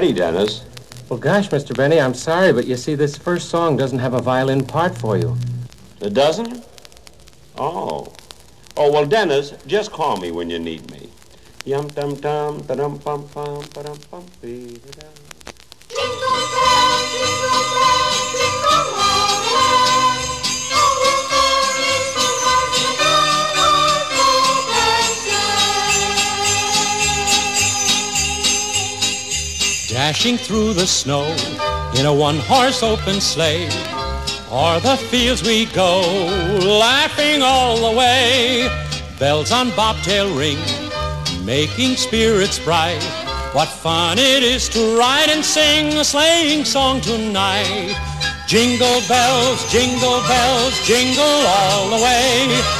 Ready, Dennis. Well, gosh, Mr. Benny, I'm sorry, but you see, this first song doesn't have a violin part for you. It doesn't? Oh. Oh, well, Dennis, just call me when you need me. Yum dum dum da dum bum bum ba dum bum through the snow in a one-horse open sleigh. O'er the fields we go, laughing all the way. Bells on bobtail ring, making spirits bright. What fun it is to ride and sing a sleighing song tonight. Jingle bells, jingle bells, jingle all the way.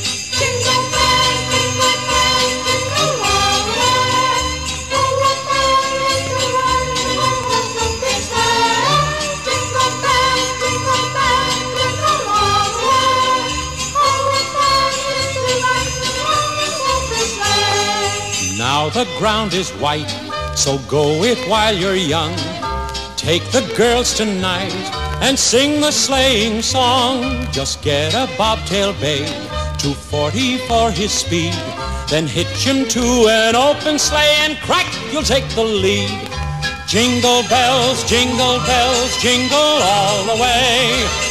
The ground is white, so go it while you're young. Take the girls tonight and sing the sleighing song. Just get a bobtail bay, 240 for his speed. Then hitch him to an open sleigh and crack, you'll take the lead. Jingle bells, jingle bells, jingle all the way.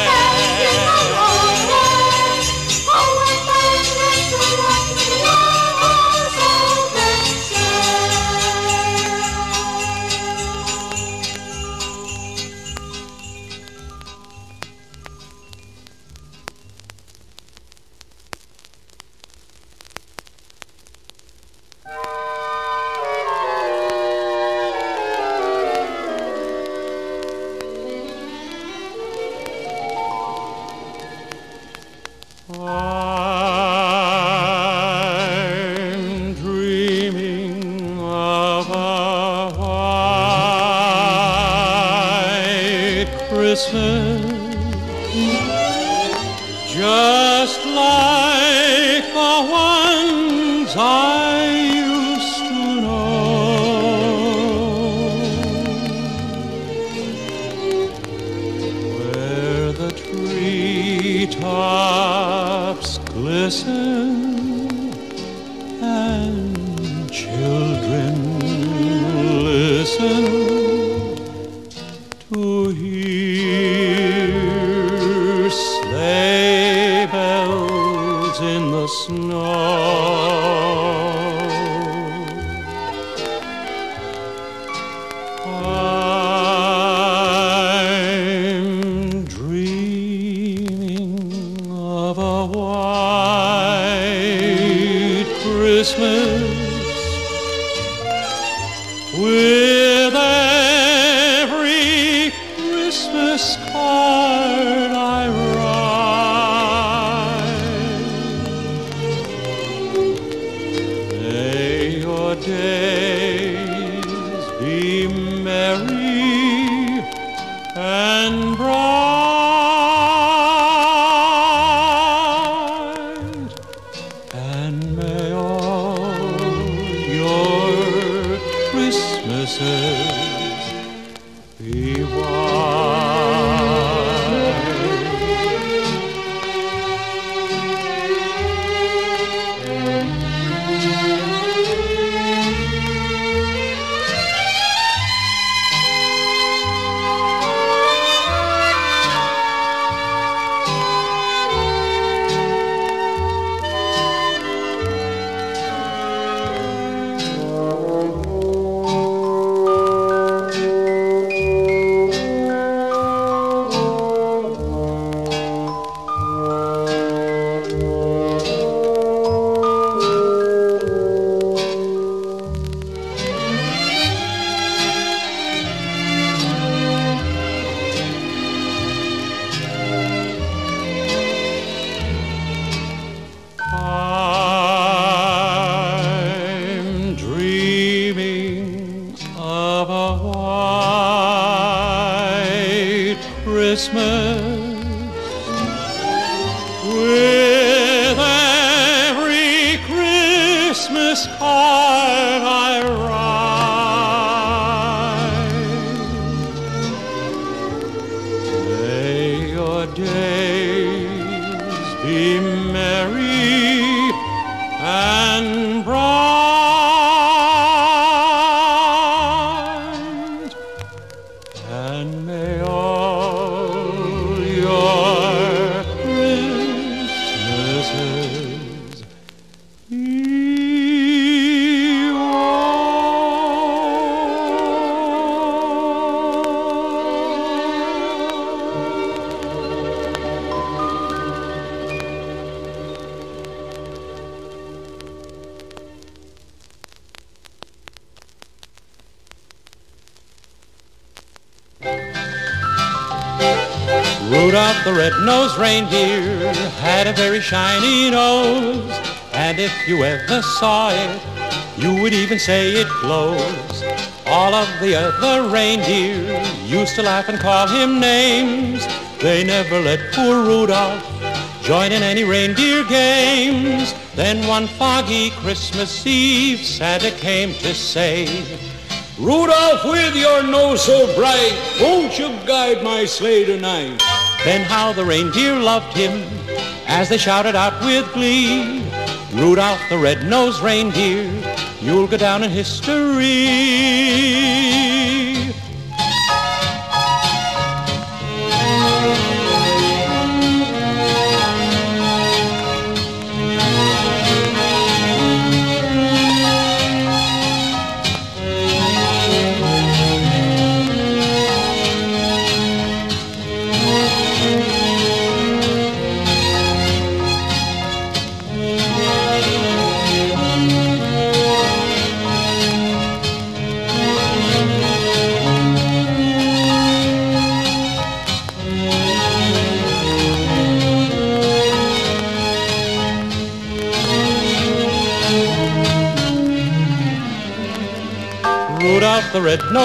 Just like the ones I May Rudolph the red-nosed reindeer had a very shiny nose, and if you ever saw it, you would even say it glows. All of the other reindeer used to laugh and call him names. They never let poor Rudolph join in any reindeer games. Then one foggy Christmas Eve, Santa came to say, Rudolph, with your nose so bright, won't you guide my sleigh tonight? Then how the reindeer loved him as they shouted out with glee. Rudolph the red-nosed reindeer, you'll go down in history.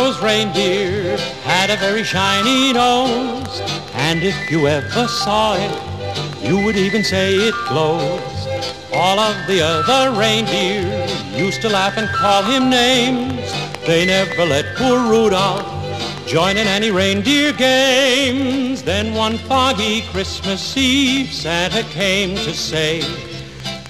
Red-nosed reindeer had a very shiny nose, and if you ever saw it, you would even say it glows. All of the other reindeer used to laugh and call him names. They never let poor Rudolph join in any reindeer games. Then one foggy Christmas Eve, Santa came to say,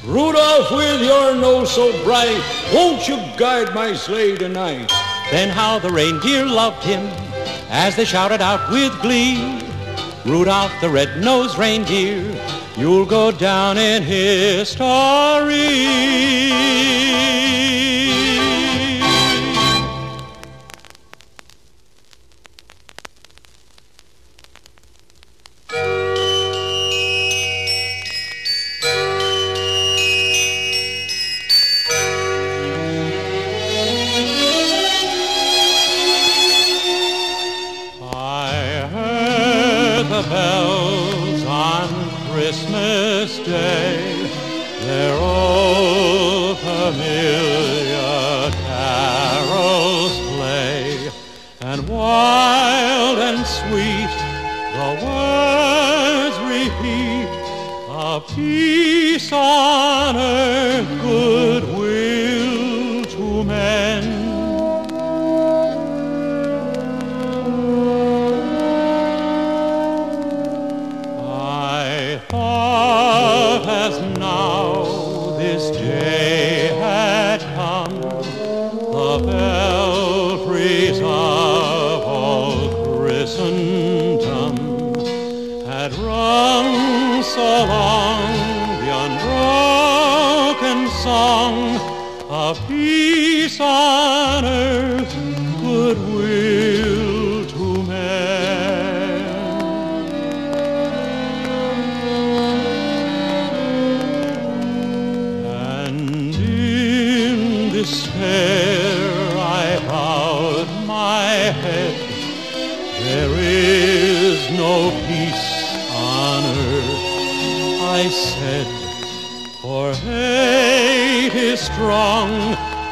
Rudolph, with your nose so bright, won't you guide my sleigh tonight? Then how the reindeer loved him as they shouted out with glee. Rudolph the red-nosed reindeer, you'll go down in history. Peace on earth, goodwill is strong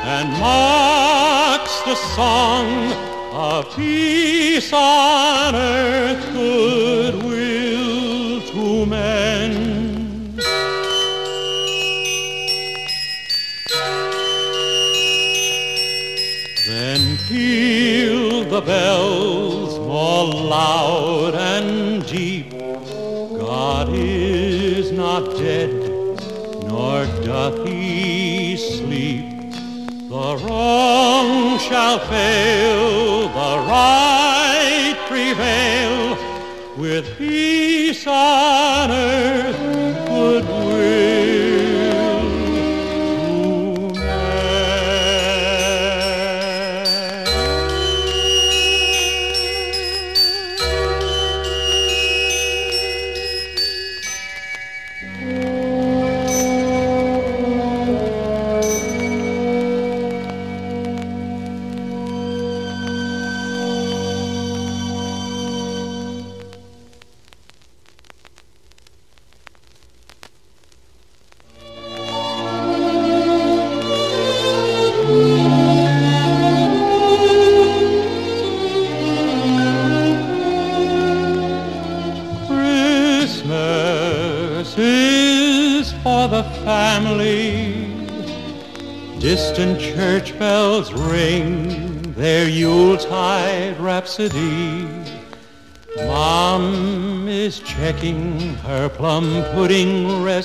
and marks the song of peace on earth, goodwill to men. Then peal the bells more loud and deep. God is not dead, nor doth he. The wrong shall fail, the right prevail, with peace on earth,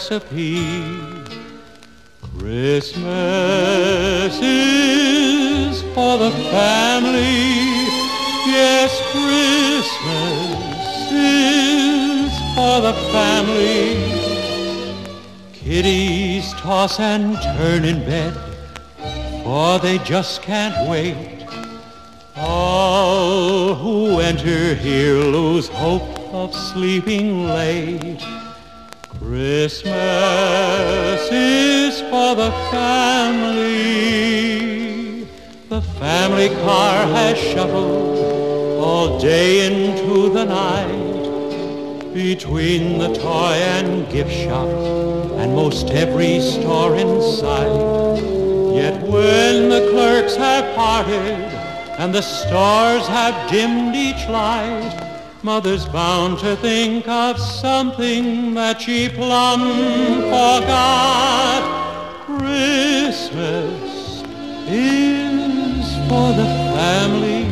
recipe. Christmas is for the family. Yes, Christmas is for the family. Kitties toss and turn in bed, for they just can't wait. All who enter here lose hope of sleeping late. Christmas is for the family. The family car has shuttled all day into the night between the toy and gift shop and most every store in sight. Yet when the clerks have parted and the stars have dimmed each light, Mother's bound to think of something that she plumb forgot. Christmas is for the family,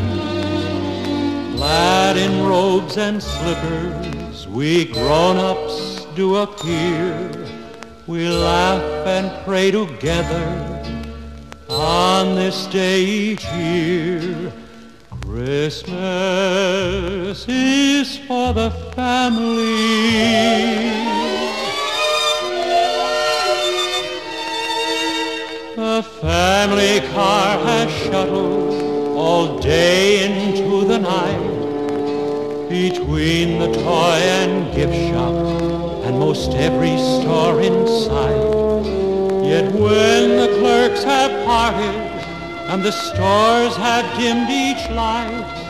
clad in robes and slippers, we grown-ups do appear. We laugh and pray together on this day each year. Christmas is the family. The family car has shuttled all day into the night between the toy and gift shop and most every store in sight. Yet when the clerks have parted and the stores have dimmed each light,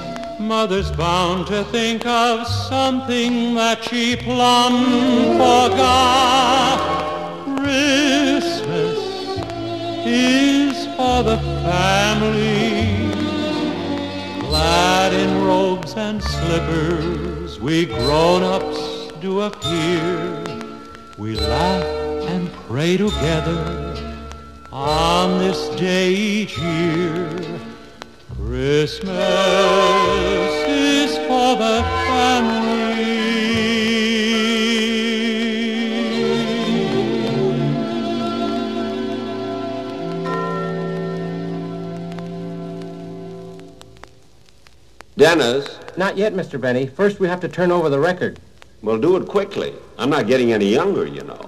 Mother's bound to think of something that she plumb forgot. Christmas is for the family, clad in robes and slippers, we grown-ups do appear. We laugh and pray together on this day each year. Christmas is for the family. Dennis, Not yet, Mr. Benny. First, we have to turn over the record. we'll do it quickly. I'm not getting any younger, you know.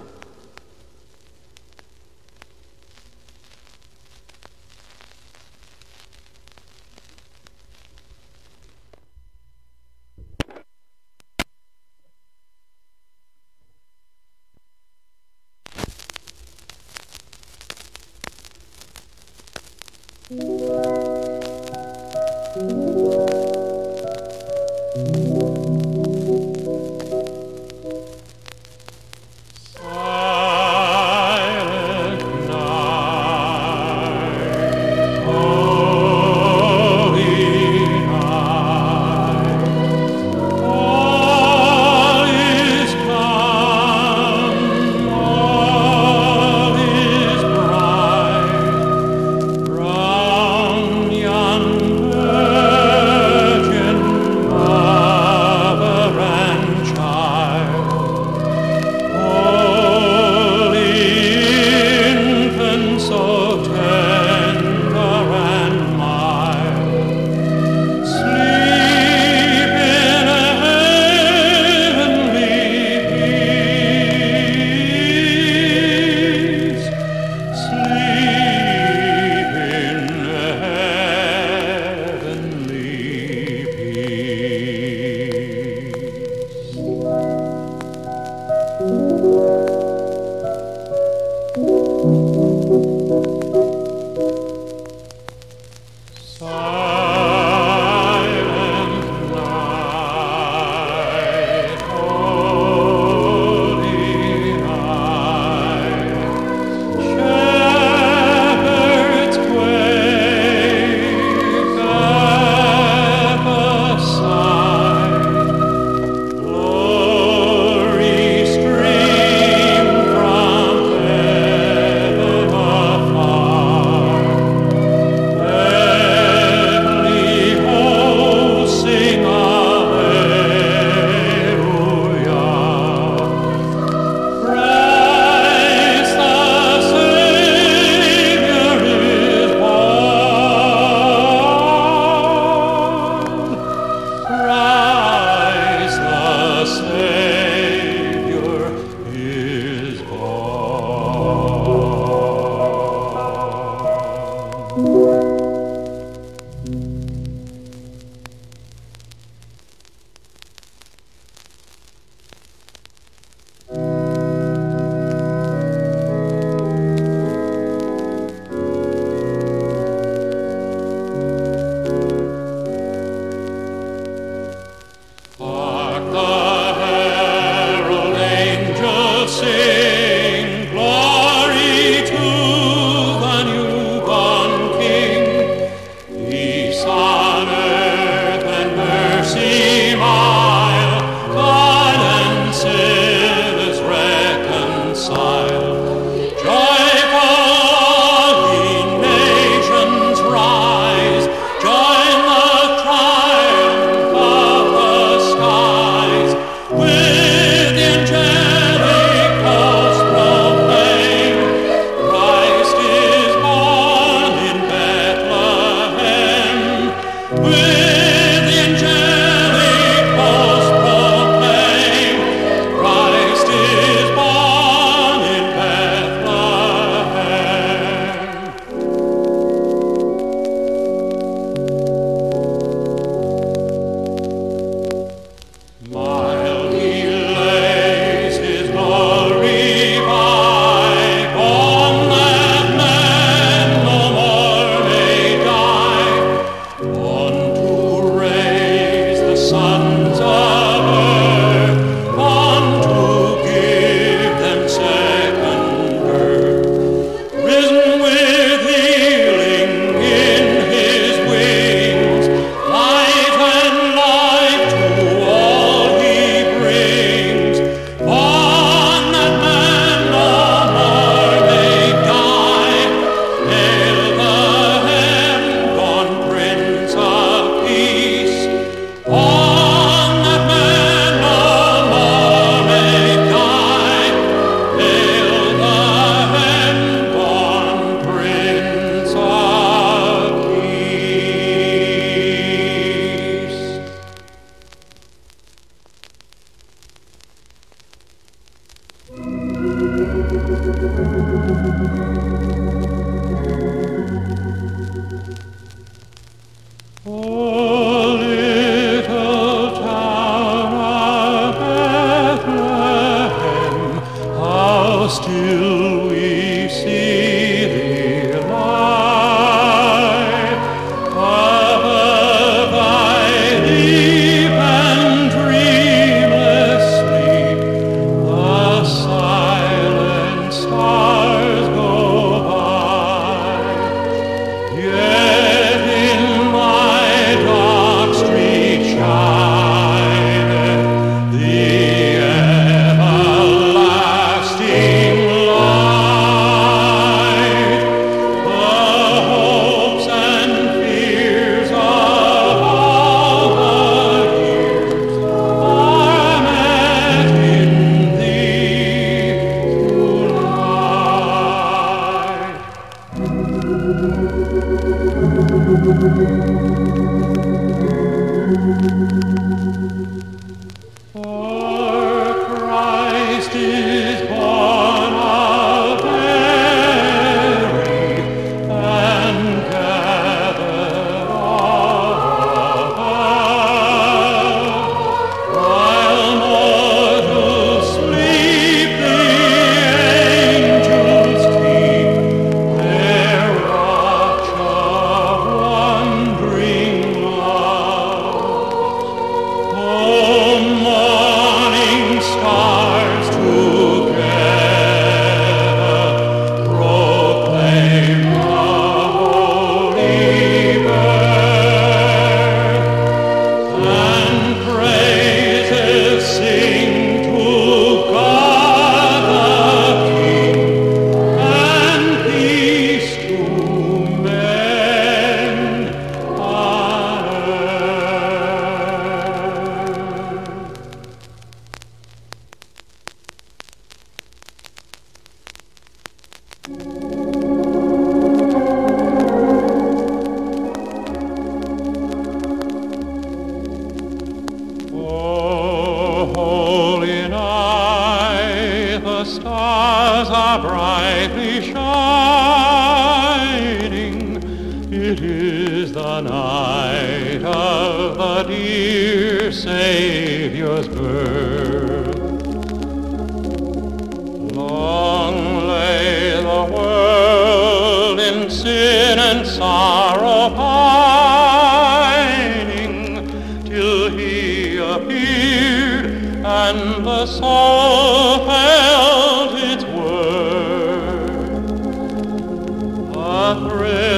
A thrill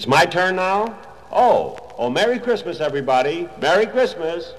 It's my turn now? Oh, oh, Merry Christmas, everybody. Merry Christmas.